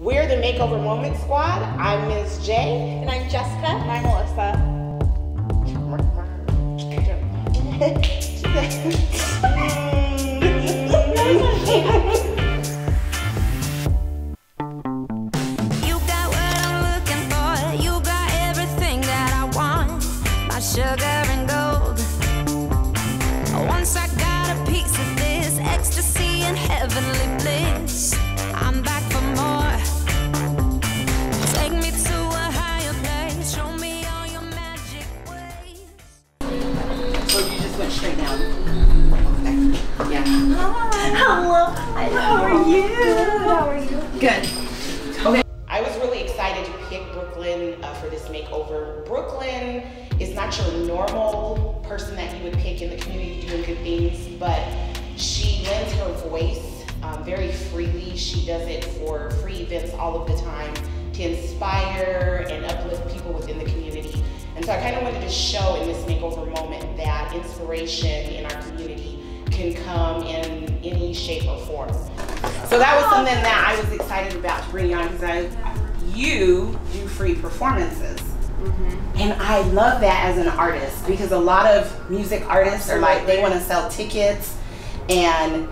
We're the Makeover Moment Squad. I'm Ms. J. And I'm Jessica. And I'm Melissa. Hello. How are you? How are you? Good. Okay. I was really excited to pick Brooklyn uh, for this makeover. Brooklyn is not your normal person that you would pick in the community doing good things, but she lends her voice um, very freely. She does it for free events all of the time to inspire and uplift people within the community. And so I kind of wanted to show in this makeover moment that inspiration in our community can come in any shape or form. So that was something that I was excited about to bring you on because I, you do free performances. Mm-hmm. And I love that as an artist because a lot of music artists are like, they want to sell tickets. And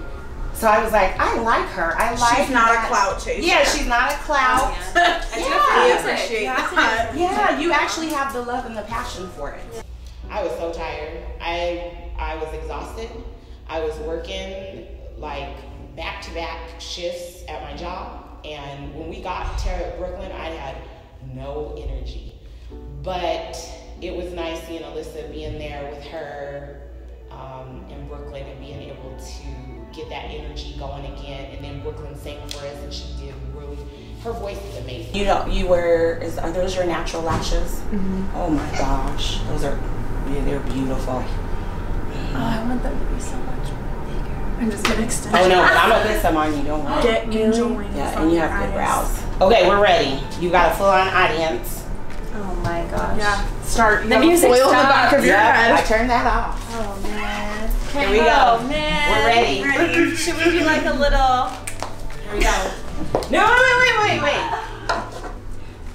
so I was like, I like her. I like She's not that. a clout chaser. Yeah, she's not a clout. I Yeah. appreciate that. Yeah, you actually have the love and the passion for it. I was so tired. I I was exhausted. I was working like back to back shifts at my job, and when we got to Brooklyn, I had no energy. But it was nice seeing Alyssa being there with her um, in Brooklyn and being able to get that energy going again. And then Brooklyn sang for us, and she did really. Her voice is amazing. You know, you wear is are those your natural lashes? Oh my gosh, those are yeah, they're beautiful. Oh, I want them to be so much bigger. I'm just gonna extend. Oh no, I'm gonna put some on you. Don't worry. Get enjoying Yeah, and you have good brows. Okay, we're ready. You got a full-on audience. Oh my gosh. Yeah. Start. You The have music foil in the back of your Yep, I head. turned that off. Oh man. Here we go. Oh man. We're ready. Ready. Should we be like a little? Here we go. No, wait, wait, wait, wait.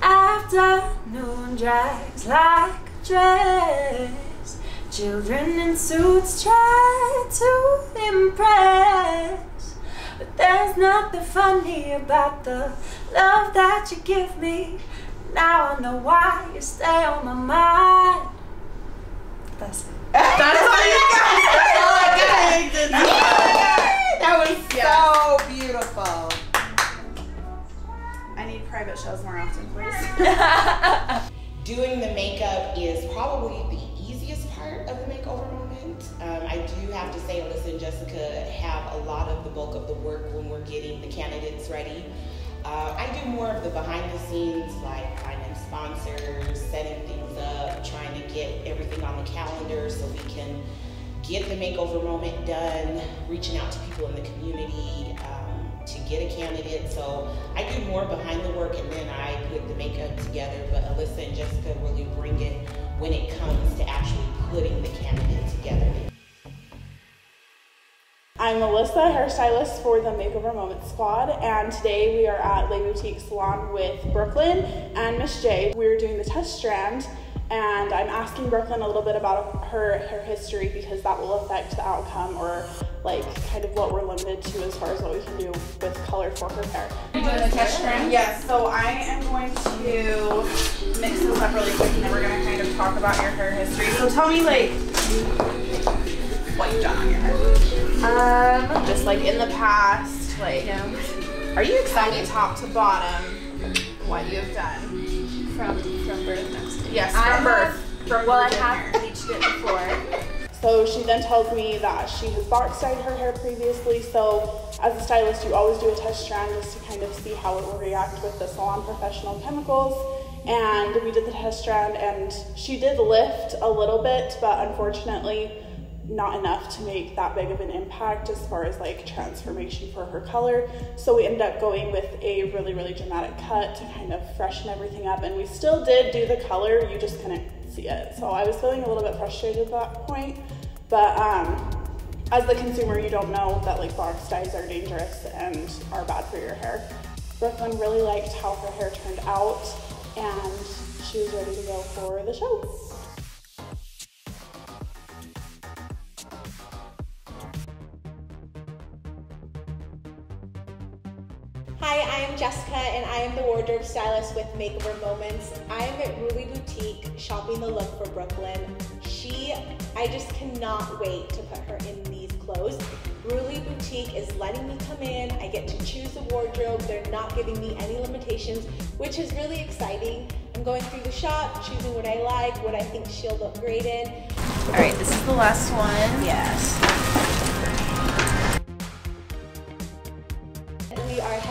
Afternoon drags like a dress. Children in suits try to impress. But there's nothing funny about the love that you give me. Now I know why you stay on my mind. That's it. That's all you got. That's all I got. That's all I got. That was Yes. so beautiful. I need private shows more often, please. Doing the makeup is probably Jessica have a lot of the bulk of the work when we're getting the candidates ready. Uh, I do more of the behind the scenes, like finding sponsors, setting things up, trying to get everything on the calendar so we can get the makeover moment done, reaching out to people in the community um, to get a candidate. So I do more behind the work and then I put the makeup together. But Alyssa and Jessica really bring it when it comes to actually putting the candidate together. I'm Melissa, hairstylist for the Makeover Moment Squad, and today we are at Le Boutique Salon with Brooklyn and Miss J. We're doing the test strand, and I'm asking Brooklyn a little bit about her hair history because that will affect the outcome or like kind of what we're limited to as far as what we can do with color for her hair. doing a test strand? Yes, so I am going to mix this up really quick and then we're gonna kind of talk about your hair history. So tell me like what you've done on your hair. Um. Just like in the past, like are you excited top to bottom what you've done? From from birth next to Yes, I from birth. From Well, I have bleached it before. So she then tells me that she has box dyed her hair previously. So as a stylist, you always do a test strand just to kind of see how it will react with the salon professional chemicals. And we did the test strand, and she did lift a little bit, but unfortunately, not enough to make that big of an impact as far as like transformation for her color. So we ended up going with a really, really dramatic cut to kind of freshen everything up. And we still did do the color, you just couldn't see it. So I was feeling a little bit frustrated at that point. But um, as the consumer, you don't know that like box dyes are dangerous and are bad for your hair. Brooklyn really liked how her hair turned out and she was ready to go for the show. Hi, I am Jessica and I am the wardrobe stylist with Makeover Moments. I am at Ruli Boutique shopping the look for Brooklyn. She, I just cannot wait to put her in these clothes. Ruli Boutique is letting me come in. I get to choose the wardrobe. They're not giving me any limitations, which is really exciting. I'm going through the shop, choosing what I like, what I think she'll look great in. All right, this is the last one. Yes.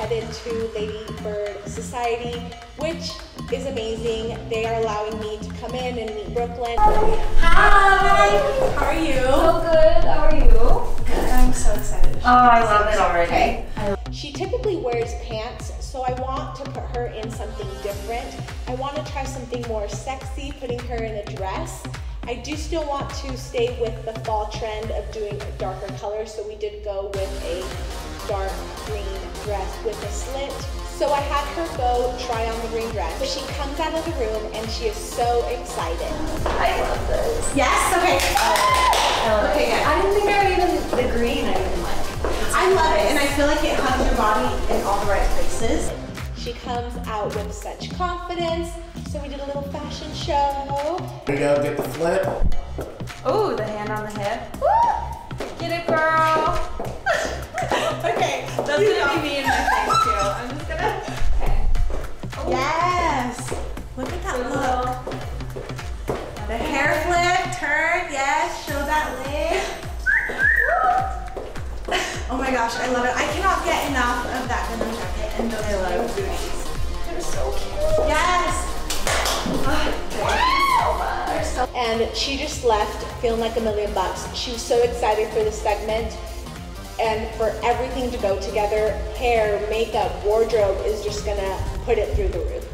Headed to Lady Bird Society, which is amazing. They are allowing me to come in and meet Brooklyn. Hi. How are you? So good. How are you? I'm so excited. Oh, I love it already. She typically wears pants, so I want to put her in something different. I want to try something more sexy, putting her in a dress. I do still want to stay with the fall trend of doing darker colors, so we did go with a dark green dress with a slit. So I had her go try on the green dress. But she comes out of the room and she is so excited. I love this. Yes, okay. Okay, good. I didn't think I would even the green. I didn't like. I love it, and I feel like it hugs your body in all the right places. She comes out with such confidence. So we did a little fashion show. Here we go, get the flip. Oh, the hand on the hip. Get it, girl. Okay, That's gonna be me in my face too. I'm just gonna. Okay. Oh. yes. Look at that look. The hair flip, turn, yes, show that leg. Oh my gosh, I love it. I cannot get enough of that denim jacket and those little booties. They're so cute. Yes. And she just left feeling like a million bucks. She was so excited for this segment and for everything to go together. Hair, makeup, wardrobe is just gonna put it through the roof.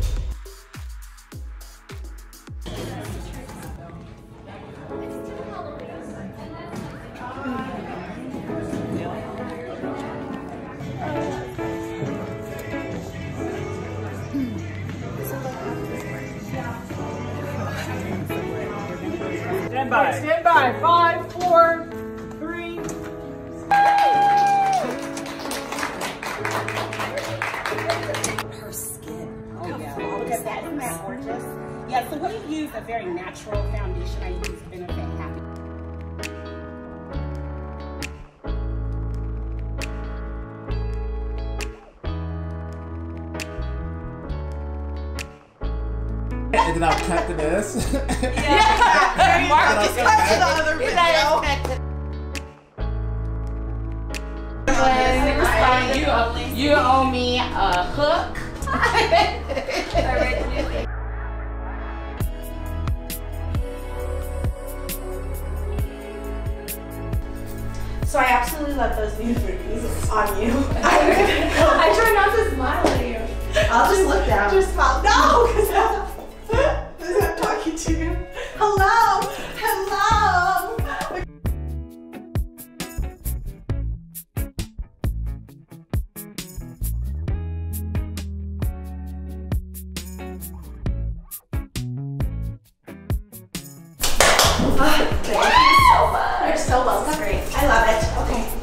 Stand by. Stand by. Five, Yeah, so we use a very natural foundation. I use Benefit Happy. And then I'll cut to this. Yeah, Marcus cut to the other video. You, you owe me a hook. So I absolutely love those new booties on you. I try not to smile at you. I'll just look down. Just smile. No, because I'm talking to you. Hello. Hello. Ah, thank you so welcome. Great. I love it. Okay.